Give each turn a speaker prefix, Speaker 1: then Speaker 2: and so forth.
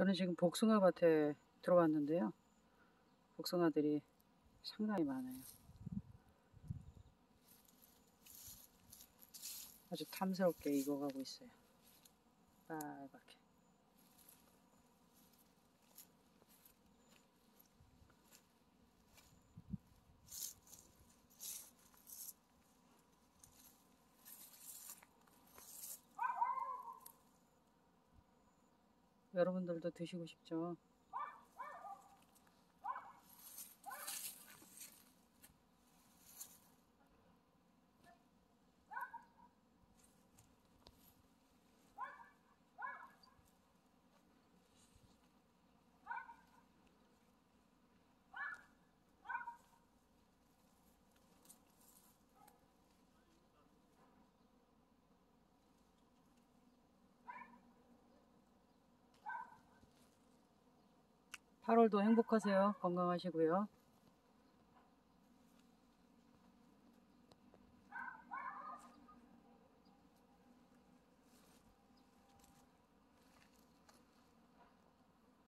Speaker 1: 저는 지금 복숭아 밭에 들어왔는데요. 복숭아들이 상당히 많아요. 아주 탐스럽게 익어가고 있어요. 빨갛게. 여러분들도 드시고 싶죠? (8월도) 행복하세요. 건강하시고요